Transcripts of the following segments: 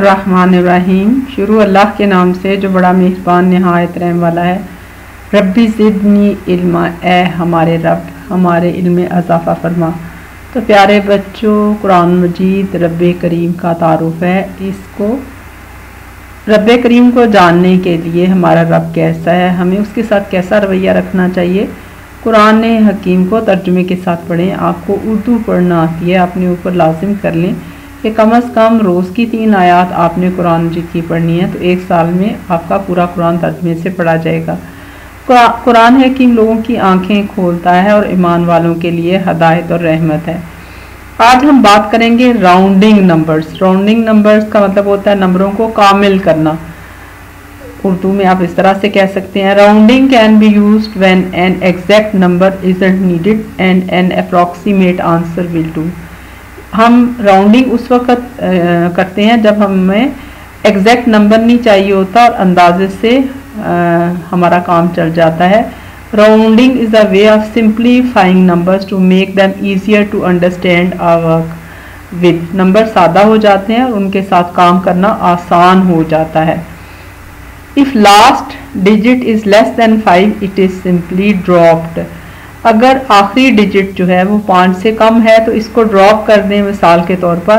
रहमानिर्रहीम शुरू अल्लाह के नाम से, जो बड़ा मेहरबान, नहायत रहम वाला है। रब्बी ज़िदनी इल्मा, ए हमारे रब, हमारे इल्म अजाफ़ा फरमा। तो प्यारे बच्चों, कुरान मजीद रब करीम का तारुफ है। इसको रब करीम को जानने के लिए हमारा रब कैसा है, हमें उसके साथ कैसा रवैया रखना चाहिए? कुरान हकीम को तर्जुमे के साथ पढ़ें। आपको उर्दू पढ़ना आती है, अपने ऊपर लाजिम कर लें। कि कम अज़ कम रोज़ की तीन आयात आपने कुरान मजीद की पढ़नी है तो एक साल में आपका पूरा कुरान तर्जमे से पढ़ा जाएगा। कुरान है कि लोगों की आँखें खोलता है और ईमान वालों के लिए हदायत और रहमत है। आज हम बात करेंगे राउंडिंग नंबर्स। राउंडिंग नंबर्स का मतलब होता है नंबरों को कामिल करना। उर्दू में आप इस तरह से कह सकते हैं, rounding can be used when an exact number is needed and an approximate answer will do. हम राउंडिंग उस वक्त करते हैं जब हमें एग्जैक्ट नंबर नहीं चाहिए होता और अंदाजे से आ, हमारा काम चल जाता है। Rounding is a way of simplifying numbers to make them easier to understand or work with number सादा हो जाते हैं और उनके साथ काम करना आसान हो जाता है। If last digit is less than five it is simply dropped अगर आखिरी डिजिट जो है वो पाँच से कम है तो इसको ड्रॉप कर दें मिसाल के तौर पर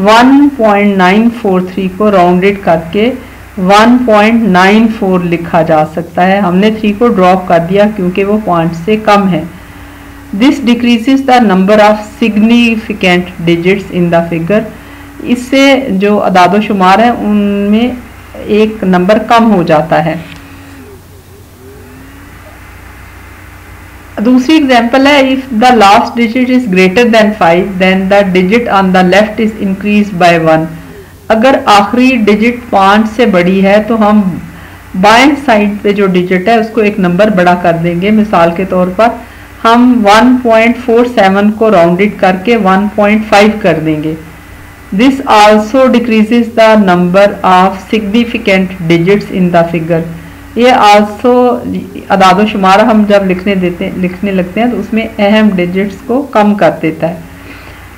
1.943 को राउंडेड करके 1.94 लिखा जा सकता है। हमने थ्री को ड्रॉप कर दिया क्योंकि वो पाँच से कम है। This decreases the number of significant digits in the figure इससे जो अदाद शुमार है, उनमें एक नंबर कम हो जाता है। दूसरी एग्ज़ाम्पल है if the last digit is greater than five then the digit on the left is increase by one अगर आखिरी डिजिट पाँच से बड़ी है तो हम बाएँ साइड पे जो डिजिट है, उसको एक नंबर बड़ा कर देंगे, मिसाल के तौर पर। हम 1.47 को राउंडेड करके 1.5 कर देंगे। This also decreases the number of significant digits in the figure ये आल्सो अदाद शुमार हम जब लिखने देते, लिखने लगते हैं तो उसमें अहम डिजिट्स को कम कर देता है।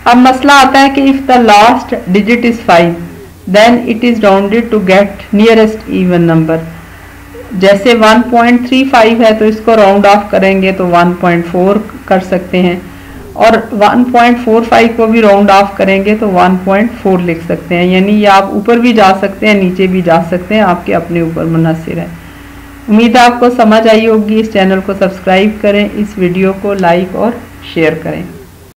अब मसला आता है कि if the last digit is five then it is rounded to get nearest even number जैसे 1.35 है तो इसको राउंड ऑफ़ करेंगे तो 1.4 कर सकते हैं। और 1.45 को भी राउंड ऑफ़ करेंगे तो 1.4 लिख सकते हैं। यानी ये आप ऊपर भी जा सकते हैं, नीचे भी जा सकते हैं, आपके अपने ऊपर मुनसर है। उम्मीद आपको समझ आई होगी। इस चैनल को सब्सक्राइब करें, इस वीडियो को लाइक और शेयर करें।